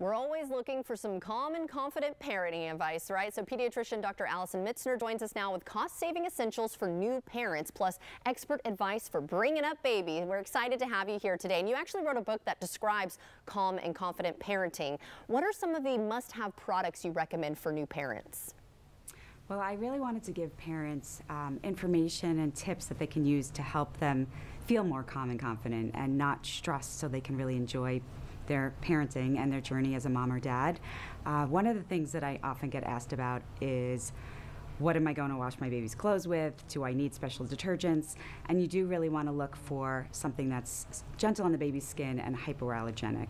We're always looking for some calm and confident parenting advice, right? So pediatrician Dr. Alison Mitzner joins us now with cost-saving essentials for new parents, plus expert advice for bringing up baby. We're excited to have you here today. And you actually wrote a book that describes calm and confident parenting. What are some of the must-have products you recommend for new parents? Well, I really wanted to give parents um, information and tips that they can use to help them feel more calm and confident and not stressed so they can really enjoy their parenting and their journey as a mom or dad. Uh, one of the things that I often get asked about is what am I going to wash my baby's clothes with? Do I need special detergents? And you do really want to look for something that's gentle on the baby's skin and hypoallergenic.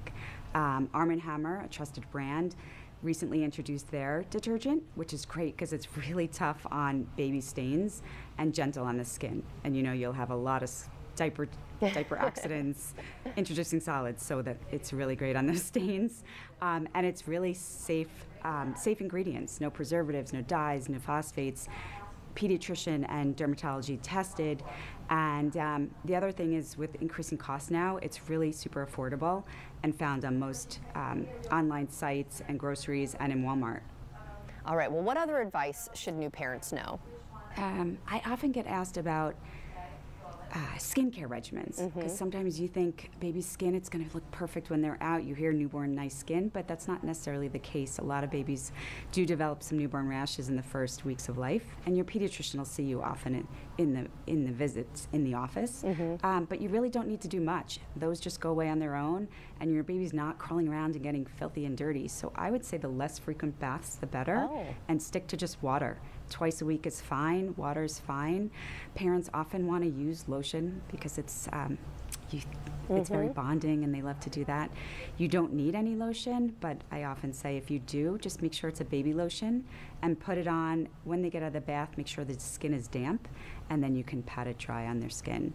Um, Arm & Hammer, a trusted brand, recently introduced their detergent, which is great because it's really tough on baby stains and gentle on the skin. And you know, you'll have a lot of diaper diaper oxidants, introducing solids, so that it's really great on those stains, um, and it's really safe um, safe ingredients. No preservatives, no dyes, no phosphates. Pediatrician and dermatology tested, and um, the other thing is with increasing costs now, it's really super affordable and found on most um, online sites and groceries and in Walmart. All right. Well, what other advice should new parents know? Um, I often get asked about uh, skincare regimens. Because mm-hmm. sometimes you think baby skin it's going to look perfect when they're out. You hear newborn nice skin but that's not necessarily the case. A lot of babies do develop some newborn rashes in the first weeks of life and your pediatrician will see you often in, in the in the visits in the office. Mm-hmm. um, but you really don't need to do much. Those just go away on their own and your baby's not crawling around and getting filthy and dirty. So i would say the less frequent baths the better oh. and stick to just water twice a week is fine. Water is fine. Parents often want to use lotion because it's um, you, mm-hmm. it's very mm-hmm. bonding and they love to do that. You don't need any lotion, but I often say if you do, just make sure it's a baby lotion and put it on when they get out of the bath. Make sure the skin is damp, and then you can pat it dry on their skin.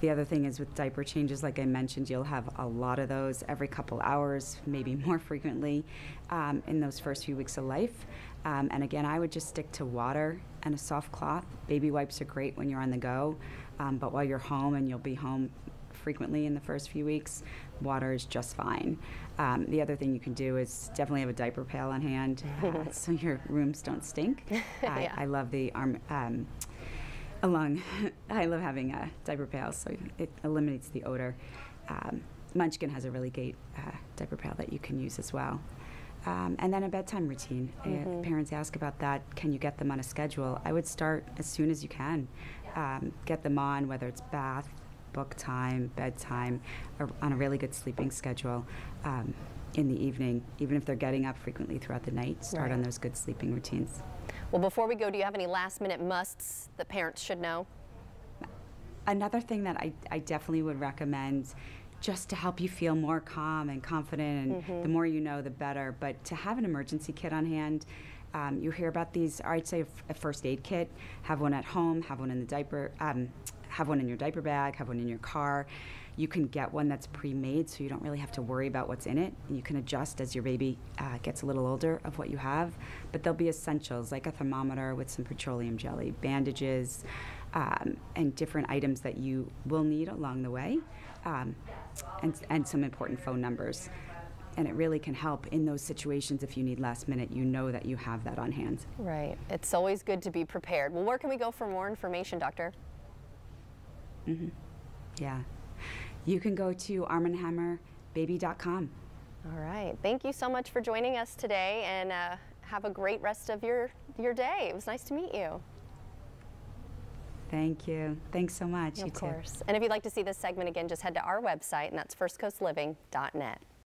The other thing is with diaper changes, like I mentioned, you'll have a lot of those every couple hours, maybe more frequently um, in those first few weeks of life. Um, and again, I would just stick to water and a soft cloth. Baby wipes are great when you're on the go, um, but while you're home and you'll be home frequently in the first few weeks, water is just fine. Um, the other thing you can do is definitely have a diaper pail on hand uh, so your rooms don't stink. I, yeah. I love the arm. Um, along, I love having a diaper pail, so it eliminates the odor. Um, Munchkin has a really great uh, diaper pail that you can use as well. Um, and then a bedtime routine. Mm-hmm. If parents ask about that, can you get them on a schedule? I would start as soon as you can. Um, get them on, whether it's bath, book time, bedtime, or on a really good sleeping schedule um, in the evening, even if they're getting up frequently throughout the night. Start right. on those good sleeping routines. Well, before we go, do you have any last minute musts that parents should know? Another thing that I, I definitely would recommend just to help you feel more calm and confident. And mm-hmm. the more you know, the better. But to have an emergency kit on hand, um, you hear about these. I'd say a first aid kit. Have one at home. Have one in the diaper. Um, have one in your diaper bag. Have one in your car. You can get one that's pre-made, so you don't really have to worry about what's in it. You can adjust as your baby uh, gets a little older of what you have. But there'll be essentials like a thermometer with some petroleum jelly, bandages, um, and different items that you will need along the way um, and, and some important phone numbers. And it really can help in those situations if you need last minute, you know that you have that on hand. Right. It's always good to be prepared. Well, where can we go for more information, Doctor? Mm-hmm. Yeah. You can go to armandhammerbaby.com. All right. Thank you so much for joining us today and uh, have a great rest of your, your day. It was nice to meet you. Thank you. Thanks so much. Of you course. Too. And if you'd like to see this segment again, just head to our website, and that's firstcoastliving.net.